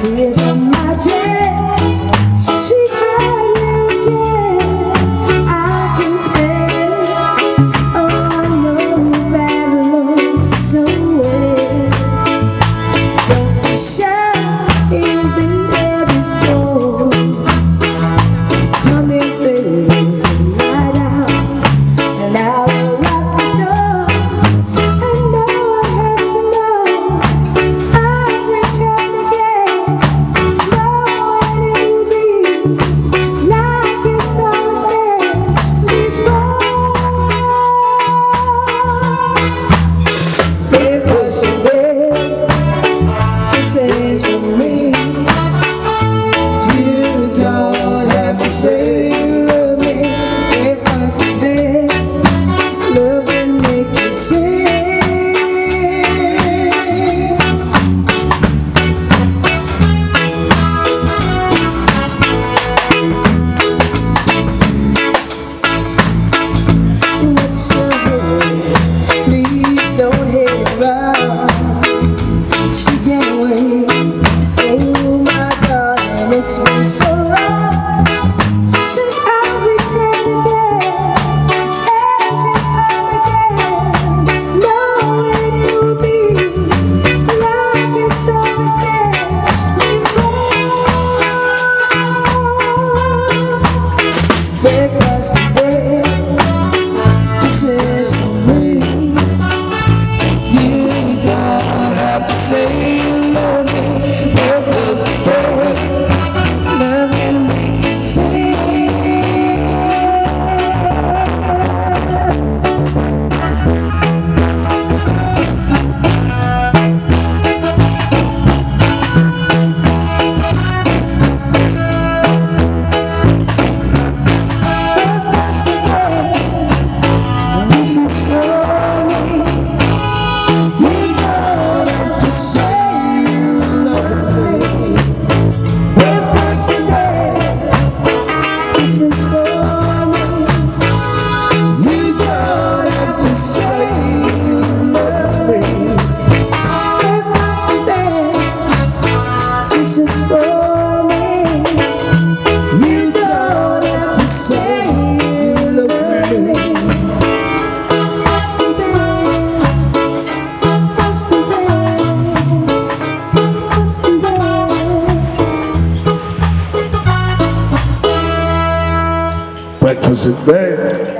tears on my dress. Breakfast in bed.